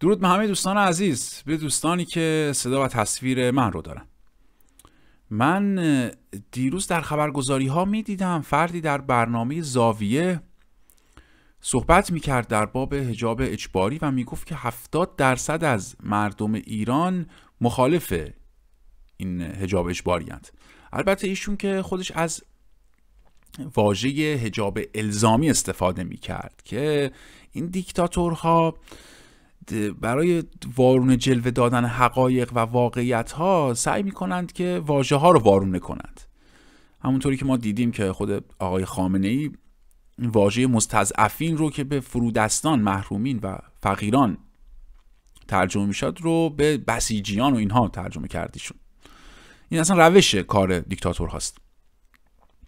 درود به همه دوستان عزیز به دوستانی که صدا و تصویر من رو دارن من دیروز در خبرگزاری ها می دیدم فردی در برنامه زاویه صحبت می کرد در باب هجاب اجباری و می گفت که 70 درصد از مردم ایران مخالف این هجاب اجباری هند. البته ایشون که خودش از واژه هجاب الزامی استفاده می کرد که این دیکتاتورها برای وارونه جلوه دادن حقایق و واقعیت ها سعی می کنند که واژه ها رو وارونه کنند. همونطوری که ما دیدیم که خود آقای خامنه ای واژه مستضعفین رو که به فرودستان محرومین و فقیران ترجمه می‌شد رو به بسیجیان و اینها ترجمه کردیشون این اصلا روش کار دیکتاتور هاست.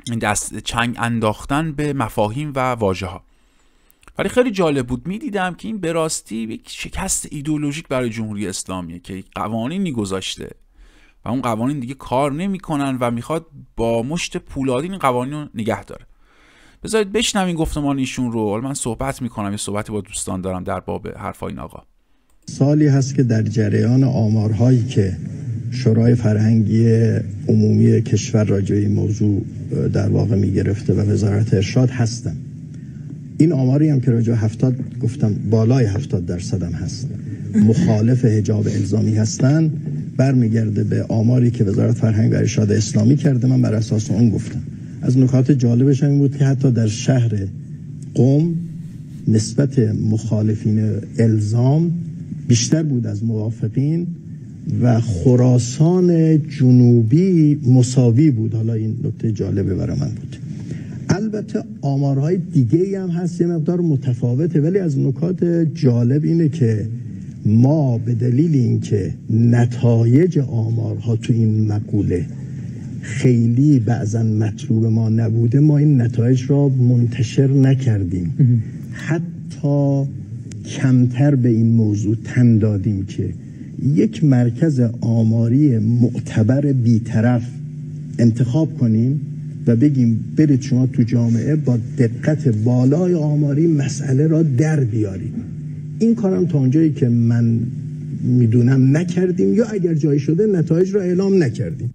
این دست چنگ انداختن به مفاهیم و واژه ها ولی خیلی جالب بود. می‌دیدم که این به راستی یک شکست ایدولوژیک برای جمهوری اسلامیه که قوانینی گذاشته و اون قوانین دیگه کار نمی‌کنن و می‌خواد با مشت پولادی این قوانین رو نگه داره. بذارید بشنوین گفتمان ایشون رو. حالا من صحبت می‌کنم یه صحبتی با دوستان دارم در باب حرفای این آقا. سالی هست که در جریان آمارهایی که شورای فرهنگی عمومی کشور راجع این موضوع در واقع می‌گرفته و وزارت ارشاد هستن. این آماری هم که راجع هفتاد گفتم بالای هفتاد درصد هم هست. مخالف هجاب الزامی هستن. برمیگرده به آماری که وزارت فرهنگ و ارشاد اسلامی کرده. من بر اساس اون گفتم. از نکات جالبش این بود که حتی در شهر قوم نسبت مخالفین الزام بیشتر بود از موافقین و خراسان جنوبی مساوی بود. حالا این نکته جالبه برای من بود. البته آمارهای دیگه هم هست یه مقدار متفاوته ولی از نکات جالب اینه که ما به دلیل اینکه نتایج آمارها تو این مقوله خیلی بعضا مطلوب ما نبوده ما این نتایج را منتشر نکردیم. حتی کمتر به این موضوع تن دادیم که یک مرکز آماری معتبر بیطرف انتخاب کنیم. و بگیم برید شما تو جامعه با دقت بالای آماری مسئله را در بیارید. این کارم تا اونجایی که من می‌دونم نکردیم یا اگر جایی شده نتایج را اعلام نکردیم.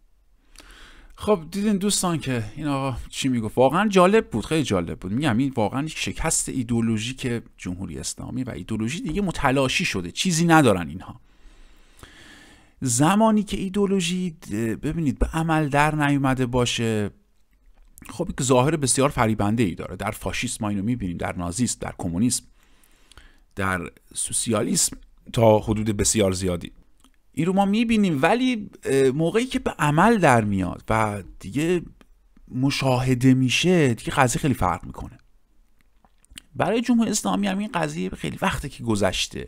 خب دیدین دوستان که این آقا چی می‌گفت؟ واقعا جالب بود خیلی جالب بود. میگم این واقعا شکست که جمهوری اسلامی و ایدولوژی دیگه متلاشی شده. چیزی ندارن اینها. زمانی که ایدولوژی ببینید به عمل در نیومده باشه خب یک ظاهر بسیار فریبنده ای داره. در فاشیسم ما اینو می‌بینیم در نازیسم در کمونیسم در سوسیالیسم تا حدود بسیار زیادی. این رو ما می‌بینیم ولی موقعی که به عمل در میاد و دیگه مشاهده میشه دیگه قضیه خیلی فرق می‌کنه. برای جمهوری اسلامی هم این قضیه خیلی وقته که گذشته.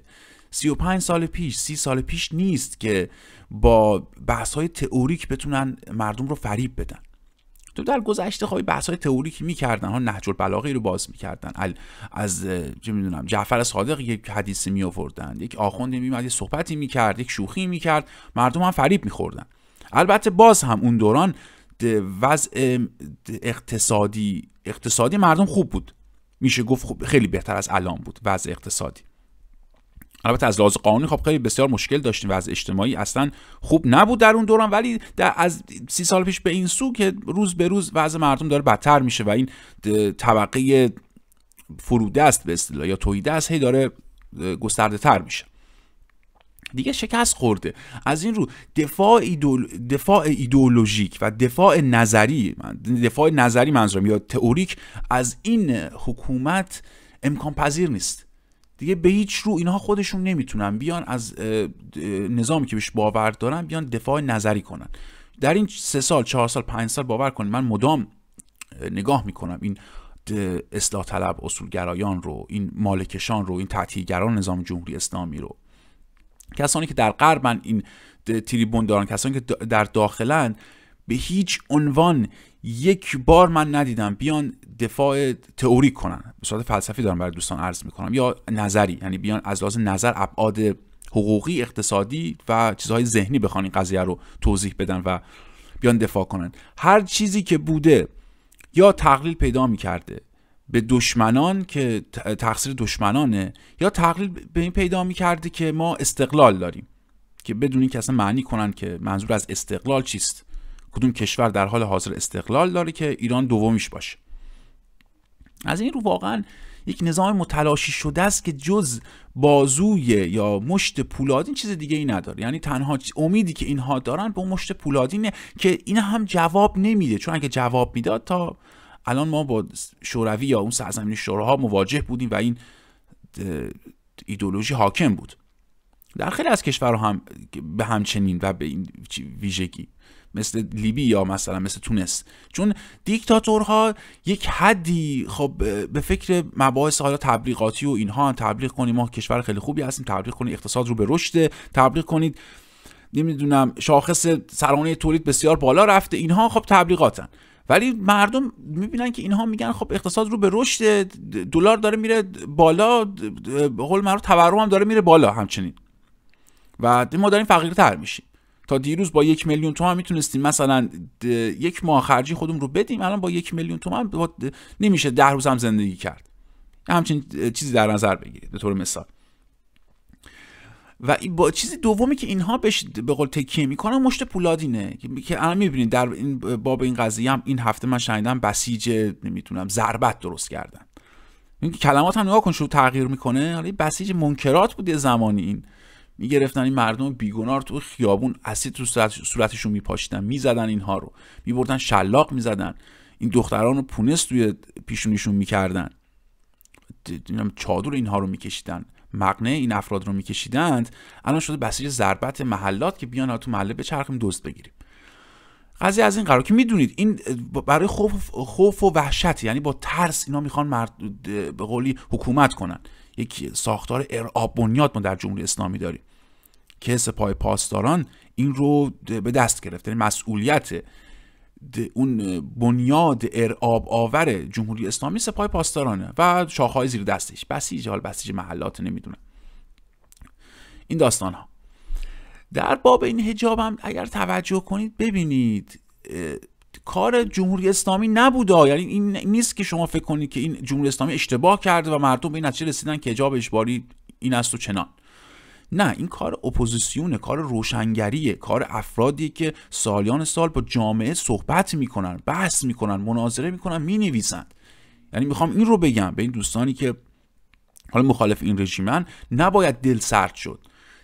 35 سال پیش 30 سال پیش نیست که با بحث های تئوریک بتونن مردم رو فریب بدن. تو در گذشته خواهی بحث های تئوریک می‌کردن ها نهج البلاغه رو باز می‌کردن. از چه می‌دونم جعفر صادق یک حدیثی می آوردن یک آخوند میمد یه صحبتی می‌کرد یک شوخی می‌کرد مردم هم فریب میخوردن. البته باز هم اون دوران وضع اقتصادی اقتصادی مردم خوب بود. میشه گفت خیلی بهتر از الان بود وضع اقتصادی. البته از لحاظ قانونی خب خیلی بسیار مشکل داشتیم و از اجتماعی اصلا خوب نبود در اون دوران ولی در از سی سال پیش به این سو که روز به روز وضع مردم داره بدتر میشه و این طبقه فروده است به اصطلاح یا تویده است هی داره گسترده تر میشه. دیگه شکست خورده. از این رو دفاع, ایدول... دفاع ایدولوژیک و دفاع نظری دفاع نظری منظورم یا تئوریک از این حکومت امکان پذیر نیست. دیگه به هیچ رو اینها خودشون نمی‌تونن بیان از نظامی که بهش باور دارن بیان دفاع نظری کنن. در این سه سال چهار سال پنج سال باور کنید من مدام نگاه می‌کنم این اصلاح طلب اصولگرایان رو این مالکشان رو این تعطیلگران نظام جمهوری اسلامی رو. کسانی که در غربن این تریبون دارن کسانی که در داخلن به هیچ عنوان یک بار من ندیدم. بیان دفاع تئوریک کنن. به صورت فلسفی دارم برای دوستان عرض می‌کنم. یا نظری یعنی بیان از لحاظ نظر ابعاد حقوقی اقتصادی و چیزهای ذهنی بخوان این قضیه رو توضیح بدن و بیان دفاع کنن. هر چیزی که بوده یا تقلیل پیدا می‌کرده به دشمنان که تقصیر دشمنانه یا تقلیل به این پیدا می‌کرده که ما استقلال داریم. که بدون اینکه اصلا معنی کنن که منظور از استقلال چیست. کدوم کشور در حال حاضر استقلال داره که ایران دومیش باشه. از این رو واقعا یک نظام متلاشی شده است که جز بازوی یا مشت پولادین چیز دیگه ای نداره. یعنی تنها امیدی که اینها دارن به مشت پولادینه که این هم جواب نمیده. چون اگه جواب می‌داد تا الان ما با شوروی یا اون سرزمین شوراها مواجه بودیم و این ایدولوژی حاکم بود. در خیلی از کشورها هم به همچنین و به این ویژگی مثل لیبی یا مثلا مثل تونس. چون دیکتاتورها یک حدی خب به فکر مباحث حالا تبلیغاتی و اینها هم تبلیغ کنیم. ما کشور خیلی خوبی هستیم. تبلیغ کنید اقتصاد رو به رشد تبلیغ کنید. نمی‌دونم شاخص سرانه تولید بسیار بالا رفته. اینها خب تبلیغاتن. ولی مردم می‌بینن که اینها میگن خب اقتصاد رو به رشد دلار داره میره بالا قول معروف تورم هم داره میره بالا همچنین. و ما داریم فقیرتر میشیم. تا دیروز با یک میلیون تومان می‌تونستیم مثلا یک ماه خرجی خودمون رو بدیم الان با یک میلیون تومان نمیشه ده روز هم زندگی کرد. همچین چیزی در نظر بگیرید به طور مثال. و با چیزی دومی که اینها بهش به قول تکیه می‌کنن مشت پولادینه. که الان می‌بینید در این باب این قضیه هم این هفته من شنیدم بسیج نمی‌تونم ضربت درست کردن. این کلمات هم نگاه کن شو تغییر می‌کنه. حالا بسیج منکرات بود یه زمانی این. می‌گرفتن این مردم بیگنار تو خیابون اسید تو صورتشون میپاشیدن می‌زدن اینها رو. میبردن شلاق می‌زدن. این دختران رو پونست توی پیشونیشون می‌کردن. چادر اینها رو میکشیدن. مقنه این افراد رو میکشیدند. الان شده بسیج ضربت محلات که بیان تو محله بچرخیم دوست بگیریم. قضیه از این قرار که می‌دونید این برای خوف, خوف و وحشت یعنی با ترس اینا می‌خوان مرد به قولی حکومت کنن. یک ساختار ارعاب بنیاد ما در جمهوری اسلامی داریم. که سپاه پاسداران این رو به دست گرفته یعنی مسئولیت اون بنیاد ارعاب آور جمهوری اسلامی سپاه پاسدارانه و شاخهای زیر دستش. بسیج حال بسیج محلات نمی‌دونم. این داستان ها در باب این هجاب هم اگر توجه کنید ببینید کار جمهوری اسلامی نبوده. یعنی این نیست که شما فکر کنید که این جمهوری اسلامی اشتباه کرده و مردم به این نتیجه رسیدن که حجاب اجباری این است و چنان. نه این کار اپوزیسیونه کار روشنگریه کار افرادی که سالیان سال با جامعه صحبت می‌کنن بحث می‌کنن مناظره می‌کنن می‌نویسن. یعنی می‌خوام این رو بگم به این دوستانی که حالا مخالف این رژیمن نباید دل سرد شد.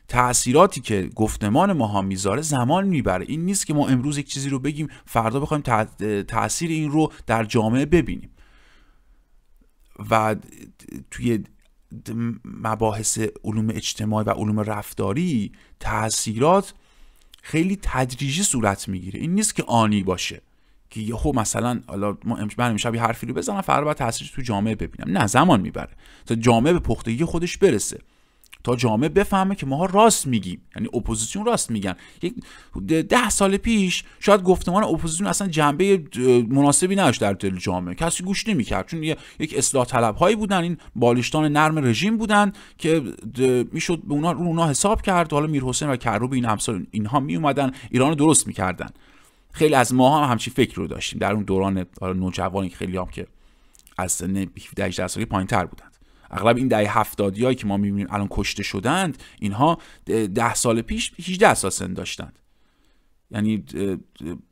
تأثیراتی که گفتمان ما ها می‌ذاره زمان می‌بره. این نیست که ما امروز یک چیزی رو بگیم فردا بخوایم تاثیر این رو در جامعه ببینیم. و توی مباحث علوم اجتماعی و علوم رفتاری تاثیرات خیلی تدریجی صورت می‌گیره. این نیست که آنی باشه که یهو مثلا حالا من امشب یه حرفی رو بزنم فردا تاثیرش تو جامعه ببینم. نه زمان می‌بره. تا جامعه به پختگی خودش برسه. تا جامعه بفهمه که ماها راست میگیم. یعنی اپوزیسیون راست میگن. یک ده سال پیش شاید گفتمان اپوزیسیون اصلا جنبه مناسبی نداشت در دل جامعه. کسی گوش نمی‌کرد. چون یک اصلاح طلب هایی بودن. این بالشتان نرم رژیم بودن که می‌شد به اونا رو اونا حساب کرد. حالا میر حسین و کروب این همسال اینها می اومدن ایران رو درست می‌کردن. خیلی از ما هم همچین فکر رو داشتیم. در اون دوران نوجوانی خیلی هم که از سن 17 سالی پایینتر بودن. اغلب این دهه هفتادی که ما می‌بینیم الان کشته شدند اینها ده سال پیش 18 سال سن داشتند. یعنی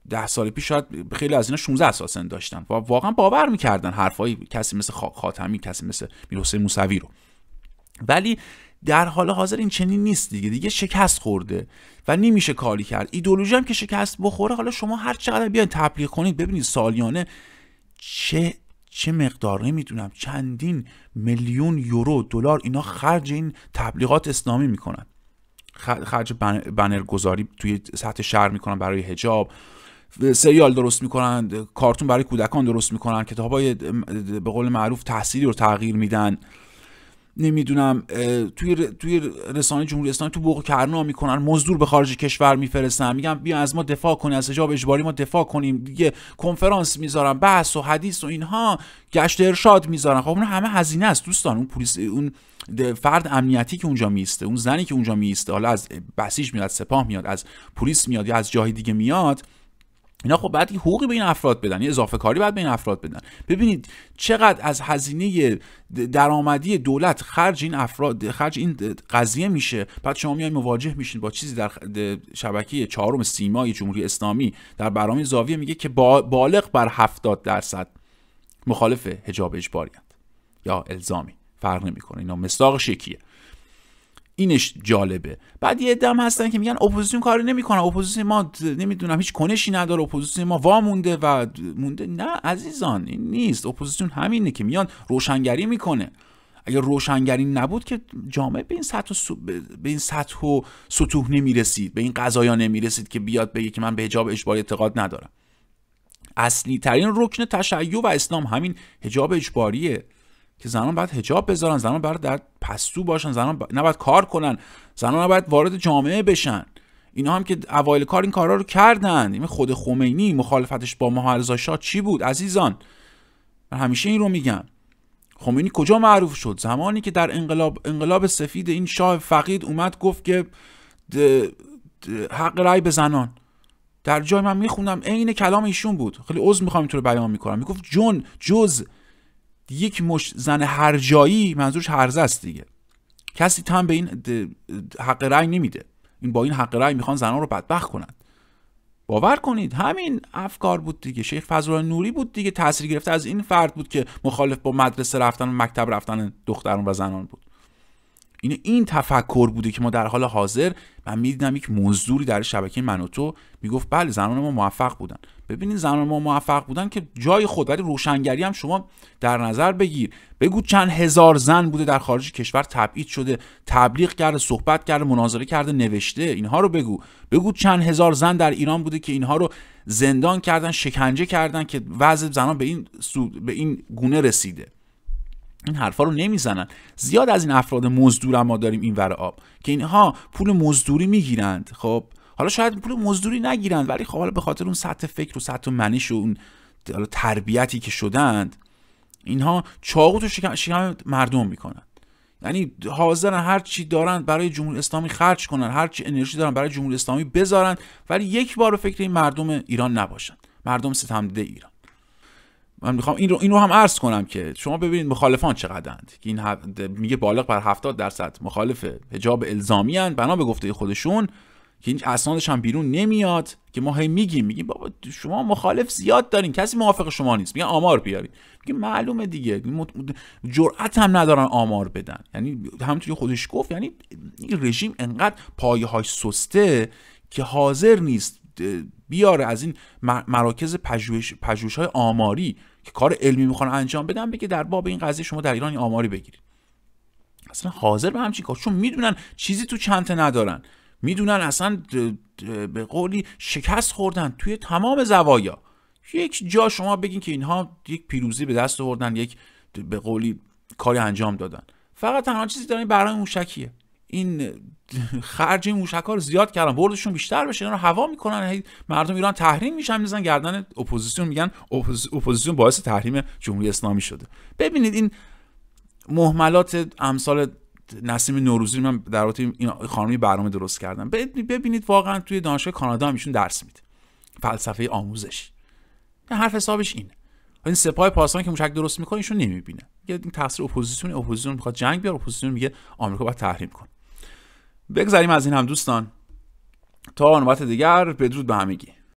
ده سال پیش شاید خیلی از اینا 16 سال سن داشتن و واقعا باور می‌کردن حرفای کسی مثل خاتمی کسی مثل میرحسین موسوی رو. ولی در حال حاضر این چنین نیست دیگه. دیگه شکست خورده و نمیشه کاری کرد. ایدولوژی هم که شکست بخوره حالا شما هر چقدر بیاین تبلیغ کنید ببینید سالیانه چه چه مقدار نمی‌دونم چندین میلیون یورو دلار اینا خرج این تبلیغات اسلامی می‌کنن. خرج بنرگذاری توی سطح شهر می‌کنن برای هجاب سریال درست می‌کنن کارتون برای کودکان درست می‌کنن کتابای به قول معروف تحصیلی رو تغییر میدن. نمی‌دونم توی توی رسانه جمهوری اسلامی تو بوق کرنا می‌کنن مزدور به خارج کشور میفرستن. میگن بیا از ما دفاع کنی از حجاب اجباری ما دفاع کنیم. دیگه کنفرانس می‌ذارن بحث و حدیث و اینها گشت ارشاد می‌ذارن. خب اون همه هزینه است دوستان. اون پلیس اون فرد امنیتی که اونجا میسته اون زنی که اونجا میسته حالا از بسیج میاد سپاه میاد از پلیس میاد یا از جای دیگه میاد اینا خب بعد حقوقی به این افراد بدن یه اضافه کاری باید به این افراد بدن. ببینید چقدر از هزینه درآمدی دولت خرج این افراد خرج این قضیه میشه. بعد شما میای مواجه میشین با چیزی در شبکه چهارم سیمای جمهوری اسلامی در برنامه زاویه میگه که بالغ بر 70 درصد مخالف حجاب اجباری یا الزامی. فرق نمی‌کنه. اینا مصداق شکیه اینش جالبه. بعد یه عده هستن که میگن اپوزیسیون کاری نمی‌کنه اپوزیسیون ما نمی‌دونم هیچ کنشی نداره. اپوزیسیون ما وا مونده و مونده. نه عزیزان این نیست. اپوزیسیون همینه که میان روشنگری می‌کنه. اگر روشنگری نبود که جامعه به این سطح و به این سطح و سطوح نمی‌رسید. به این قضایا نمی‌رسید که بیاد بگه که من به حجاب اجباری اعتقاد ندارم. اصلی ترین رکن تشیع و اسلام همین حجاب اجباریه. که زنان باید هجاب بذارن زنان باید در پستو باشن زنان. نباید کار کنن زنان نباید وارد جامعه بشن. اینا هم که اوایل کار این کارا رو کردن. این خود خمینی مخالفتش با شاه چی بود؟ عزیزان من همیشه این رو میگم. خمینی کجا معروف شد؟ زمانی که در انقلاب انقلاب سفید این شاه فقید اومد گفت که حق رأی به زنان. در جای من میخوندم عین کلام ایشون بود. خیلی عذر می‌خوام اینطور بیان می‌کنم. می‌گفت جون جز یک مش زن هر جایی منظورش هرزه است دیگه. کسی تن به این حق رأی نمیده. این با این حق رأی می‌خوان زنان رو بدبخت کنند باور کنید همین افکار بود دیگه. شیخ فضل نوری بود دیگه تاثیر گرفته از این فرد بود که مخالف با مدرسه رفتن و مکتب رفتن دختران و زنان بود. این این تفکر بوده که ما در حال حاضر من می‌دیدم یک مزدوری در شبکه من و تو می‌گفت بله زنان ما موفق بودن. ببینید زنان ما موفق بودن که جای خود ولی روشنگری هم شما در نظر بگیر. بگو چند هزار زن بوده در خارج کشور تبعید شده تبلیغ کرده صحبت کرده مناظره کرده نوشته. اینها رو بگو. بگو چند هزار زن در ایران بوده که اینها رو زندان کردن شکنجه کردن که وضع زنان به این به این گونه رسیده. این حرفا رو نمی‌زنن. زیاد از این افراد مزدور ما داریم این ور آب که اینها پول مزدوری می‌گیرند. خب؟ حالا شاید پول مزدوری نگیرند ولی خب حالا به خاطر اون سطح فکر و سطح منش و اون تربیتی که شدند اینها چاقو تو شکم مردم می‌کنن یعنی حاضرن هر چی دارن برای جمهوری اسلامی خرج کنن هر چی انرژی دارن برای جمهوری اسلامی بذارن ولی یک بار فکر این مردم ایران نباشن. مردم ستمده ایران. من می‌خوام این رو این هم عرض کنم که شما ببینید مخالفان چقدرند. که این میگه بالغ بر 70 درصد مخالف حجاب الزامی ان بنا به گفته خودشون که این اسنادش هم بیرون نمیاد که ما هی میگیم میگیم بابا شما مخالف زیاد دارین کسی موافق شما نیست. میگن آمار بیارید میگه معلومه دیگه. جرأت هم ندارن آمار بدن. یعنی همونطوری خودش گفت. یعنی این رژیم انقدر پایه های سسته که حاضر نیست بیاره از این مراکز پژوهش های آماری که کار علمی می‌خوان انجام بدن بگه در باب این قضیه شما در ایران آماری بگیرید. اصلا حاضر به همچین کار. چون می‌دونن چیزی تو چنته ندارن. می‌دونن اصلا به قولی شکست خوردن توی تمام زوایا. یک جا شما بگین که اینها یک پیروزی به دست آوردن یک به قولی کاری انجام دادن. فقط تنها چیزی دارن برای موشکیه. این خرج این موشک ها رو زیاد کردن بردشون بیشتر بشه اینا رو هوا می‌کنن مردم ایران تحریم میشن میندازن گردن اپوزیسیون میگن اپوزیسیون باعث تحریم جمهوری اسلامی شده. ببینید این مهملات امثال نسیم نوروزی من در این خانمی برنامه درست کردم. ببینید واقعا توی دانشگاه کانادا هم درس میده. فلسفه آموزش. حرف حسابش اینه. این سپاه پاسداران که موشک درست می‌کنه ایشون نمی‌بینه. این تاثیر اپوزیسیون اپوزیسیون می‌خواد جنگ بیاره اپوزیسیون میگه آمریکا باید تحریم کنه. بگذاریم از این هم دوستان تا نوبت دیگر. بدرود به همگی.